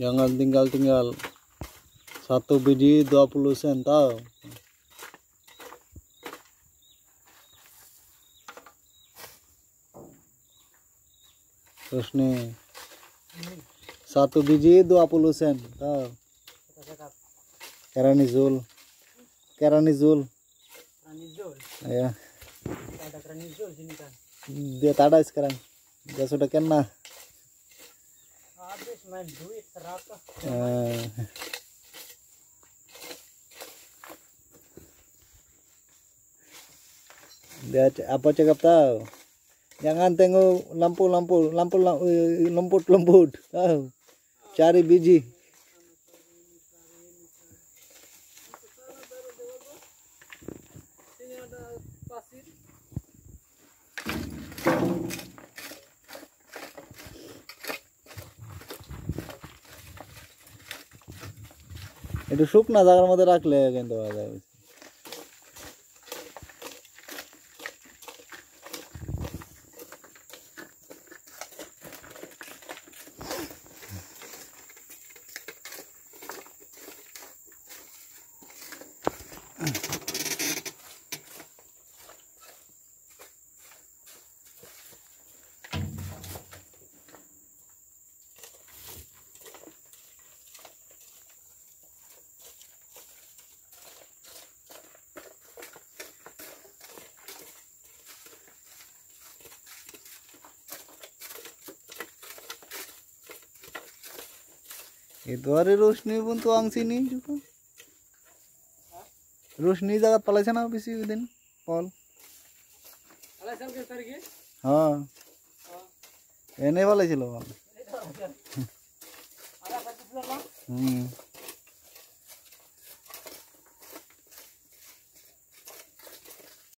Jangan tinggal-tinggal. Satu biji 20 sen tahu. Terus nih. Satu biji 20 sen tahu. Cakap-cakap. Keranizul. Keranizul. Ranizol. Ya. Ada ranizol sini kan. Dia tak ada sekarang. Dia sudah kena. Habis main duit seratus. Eh. Dia c- apa cakap tahu? Jangan tengok lampu-lampu, lampu lembut-lembut. Tahu? Cari biji. Sini ada pasir. একটু শুকনা জায়গার মধ্যে রাখলে কিন্তু পাওয়া যাবে। hari roshni pun tuang sini juga roshni জায়গা পালাইছে না বেশি দিন পল Alah sampai pergi. হ্যাঁ এনে পালাইছিল Ada satu pulau lah. হুম